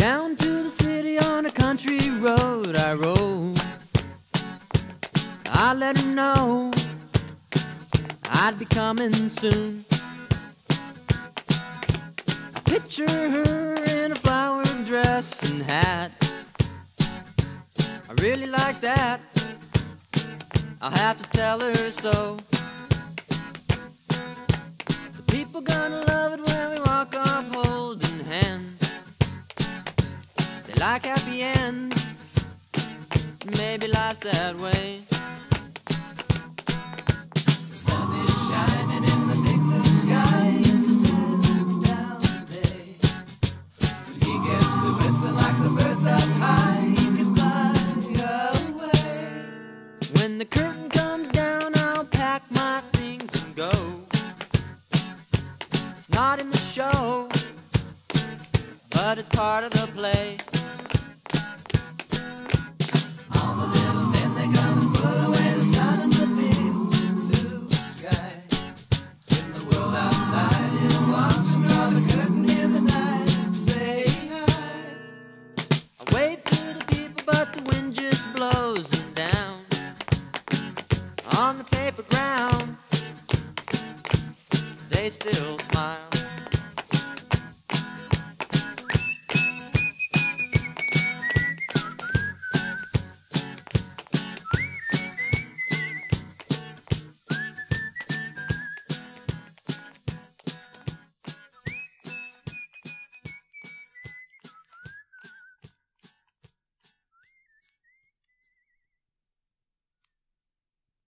Down to the city on a country road I rode. I let her know I'd be coming soon. I picture her in a flower dress and hat. I really like that. I'll have to tell her so. The people gonna They like happy ends. Maybe life's that way. sun is shining in the big blue sky. It's a down day. He gets to whistle like the birds up high. He can fly away. When the curtain comes down, I'll pack my things and go. It's not in the show, but it's part of the play. Paper ground. They still smile.